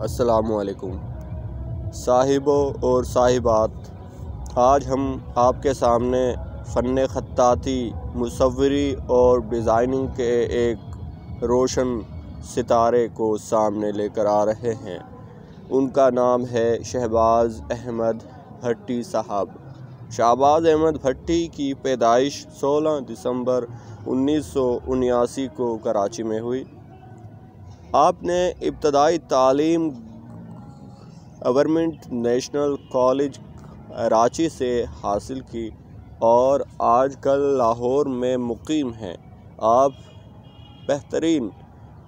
असलकुम साहिबों और साहिबात, आज हम आपके सामने फ़न ख़त्ताती मुसवरी और डिज़ाइनिंग के एक रोशन सितारे को सामने लेकर आ रहे हैं। उनका नाम है शहबाज अहमद भट्टी साहब। शहबाज अहमद भट्टी की पैदाइश 16 दिसंबर उन्नीस को कराची में हुई। आपने इब्तदाई तालीम गवर्नमेंट नेशनल कॉलेज रांची से हासिल की और आजकल लाहौर में मुकीम हैं। आप बेहतरीन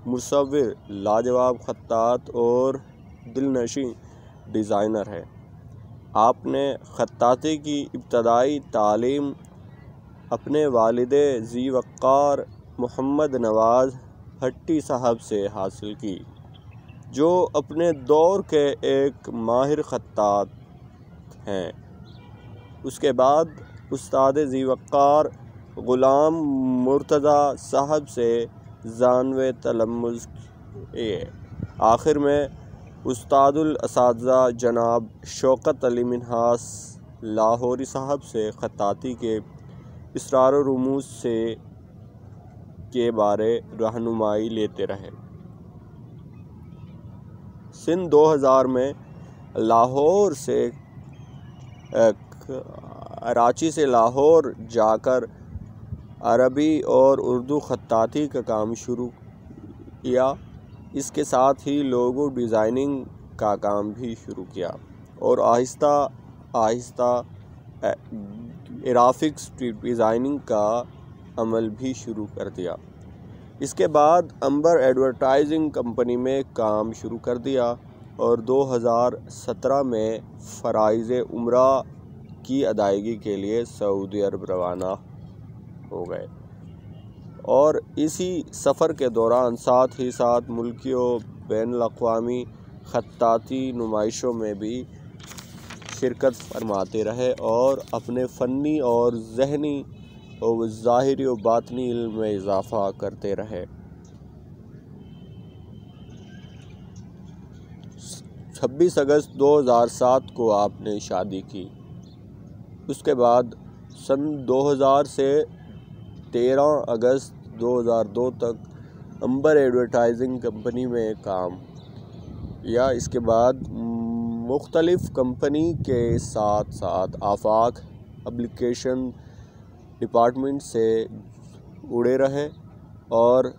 मुसविर लाजवाब ख़त्तात और दिलनशी डिज़ाइनर है। आपने ख़त्ताती की इब्तदाई तालीम अपने वालिद जी वक़ार मोहम्मद नवाज़ भट्टी साहब से हासिल की, जो अपने दौर के एक माहिर ख़त्तात हैं। उसके बाद उस्ताद जीवकार ग़ुलाम मुर्तज़ा साहब से जानव तलम्मुज़ आखिर में उस्तादुल जनाब शौकत अली मिनहास लाहौरी साहब से ख़त्ताती के इसरार रमूज से के बारे रहनुमाई लेते रहे। सन 2000 में लाहौर से कराची से लाहौर जाकर अरबी और उर्दू ख़त्ताती का काम शुरू किया। इसके साथ ही लोगो डिज़ाइनिंग का काम भी शुरू किया और आहिस्ता आहिस्ता ग्राफिक्स डिज़ाइनिंग का अमल भी शुरू कर दिया। इसके बाद अंबर एडवर्टाइजिंग कंपनी में काम शुरू कर दिया और 2017 में फ़राइज़ उम्र की अदायगी के लिए सऊदी अरब रवाना हो गए। और इसी सफ़र के दौरान साथ ही साथ मुल्कियों, बैन अवी ख़त्ताती नुमाइशों में भी शिरकत फरमाते रहे और अपने फ़नी और जहनी और ज़ाहिरी व बातनी इल्म में इजाफ़ा करते रहे। छब्बीस अगस्त 2007 को आपने शादी की। उसके बाद सन 2000 से 13 अगस्त 2002 तक अंबर एडवर्टाइजिंग कंपनी में काम। या इसके बाद मुख्तलिफ़ कंपनी के साथ साथ आफाक, अप्लीकेशन डिपार्टमेंट से उड़े रहे और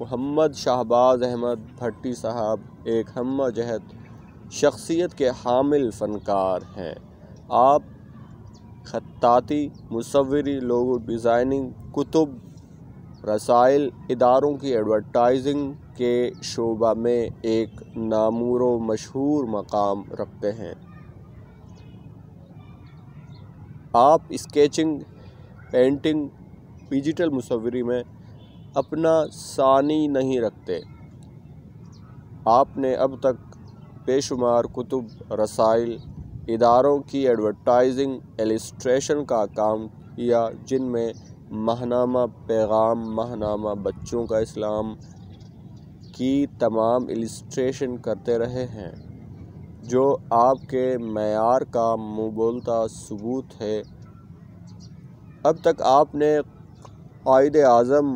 मोहम्मद शाहबाज अहमद भट्टी साहब एक हम जहद शख्सियत के हामिल फ़नकार हैं। आप ख़त्ताती मुसवरी लोगो डिज़ाइनिंग, कुतुब, रसाइल इदारों की एडवर्टाइजिंग के शोबा में एक नामूर मशहूर मकाम रखते हैं। आप स्केचिंग पेंटिंग डिजिटल मुसवरी में अपना सानी नहीं रखते। आपने अब तक बेशुमार कुतुब, रसाइल, इदारों की एडवर्टाइजिंग एलिस्ट्रेशन का काम किया, जिनमें महनामा पैगाम, महनामा बच्चों का इस्लाम की तमाम एलिस्ट्रेशन करते रहे हैं। जो आपके मैार का मुबोलता सबूत है। अब तक आपने कायद अज़म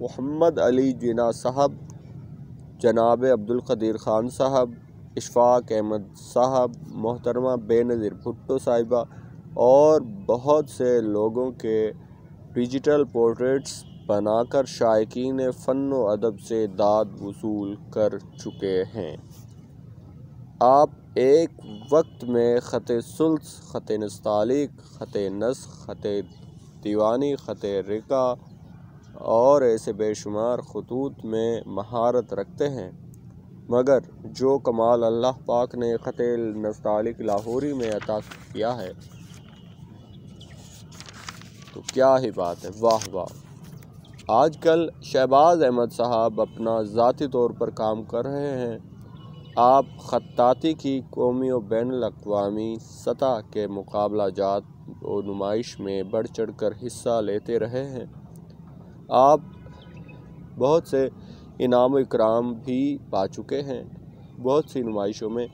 मोहम्मद अली जिना साहब, जनाब अब्दुल कदीर ख़ान साहब, इशफ़ाक़ अहमद साहब, मोहतरमा बेनज़ीर भुट्टो साहिबा और बहुत से लोगों के डिजिटल पोर्ट्रेट्स बनाकर शायकीन फ़न व अदब से दाद वसूल कर चुके हैं। आप एक वक्त में ख़त सुल्स ख़त नस्तालिक ख़त नस ख़त दीवानी ख़त रिका और ऐसे बेशुमार खतूत में महारत रखते हैं। मगर जो कमाल अल्लाह पाक ने ख़त नस्तालिक लाहौरी में अता किया है तो क्या ही बात है। वाह वाह। आजकल शहबाज अहमद साहब अपना ज़ाती तौर पर काम कर रहे हैं। आप ख़त्ताती की कौमी और बैन अवी सतह के मुकाबला जात और नुमाइश में बढ़ चढ़ कर हिस्सा लेते रहे हैं। आप बहुत से इनाम इकराम भी पा चुके हैं। बहुत सी नुमाइशों में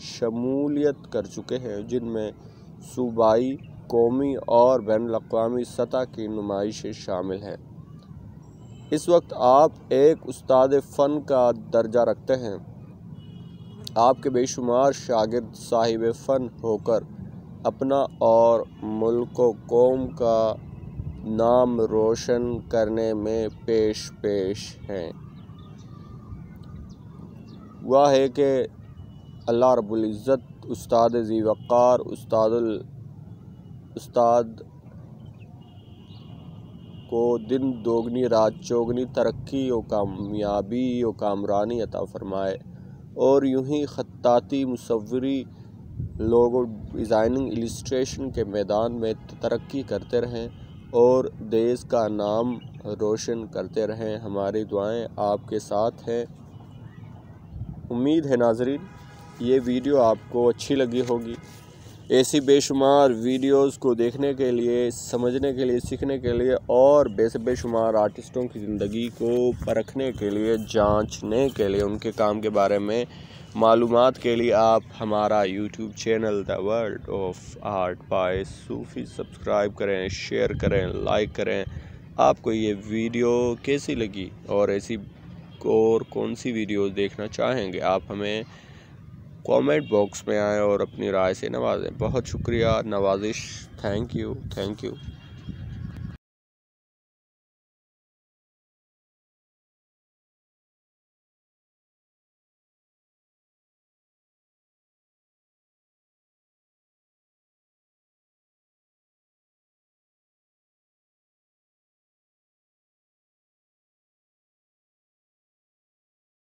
शमूलियत कर चुके हैं, जिनमें सूबाई, कौमी और बैन अवी सतह की नुमाइशें शामिल हैं। इस वक्त आप एक उस्ताद फ़न का दर्जा रखते हैं। आपके बेशुमार शागिर्द साहिब फ़न होकर अपना और मुल्क कौम का नाम रोशन करने में पेश पेश हैं। वह है कि अल्लाह रब्ज़त उस्ताद जी वक़ार उस्ताद उस्ताद को दिन दोगनी, रात चौगनी तरक्की और कामयाबी और कामरानी अता फ़रमाए। और यूँ ही ख़त्ताती मुसवरी लोगो डिज़ाइनिंग इलस्ट्रेशन के मैदान में तरक्की करते रहें और देश का नाम रोशन करते रहें। हमारी दुआएँ आपके साथ हैं। उम्मीद है नाजरीन, ये वीडियो आपको अच्छी लगी होगी। ऐसी बेशुमार वीडियोस को देखने के लिए, समझने के लिए, सीखने के लिए और बेस, बेशुमार आर्टिस्टों की ज़िंदगी को परखने के लिए, जांचने के लिए, उनके काम के बारे में मालूम के लिए आप हमारा YouTube channel the world of art by Sufi subscribe करें शेयर करें लाइक करें। आपको ये वीडियो कैसी लगी और ऐसी और कौन सी वीडियो देखना चाहेंगे, आप हमें कमेंट बॉक्स में आएँ और अपनी राय से नवाजें। बहुत शुक्रिया, नवाजिश। Thank you thank you.